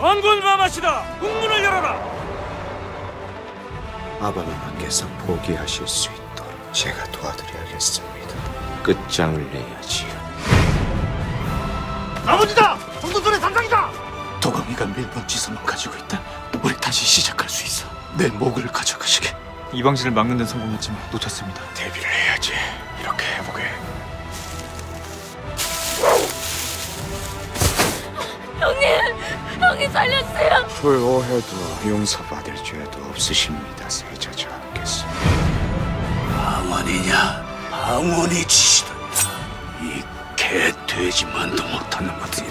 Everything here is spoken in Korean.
전군 마마시다 국문을 열어라 아바마마께서 포기하실 수 있도록 제가 도와드려야겠습니다. 끝장을 내야지요. 아버지다 정도전의 삼상이다 도검이가 밀본 지선만 가지고 있다. 우리 다시 시작할 수 있어. 내 목을 가져가시게. 이방진을 막는 데 성공했지만 놓쳤습니다. 대비를 해야지. 이렇게 해보게. 형님 살려주세요. 불오해도 용서받을 죄도 없으십니다, 세자자께서. 방언이냐? 방언이 지시더냐? 이 개돼지만도 못하는 것이라고.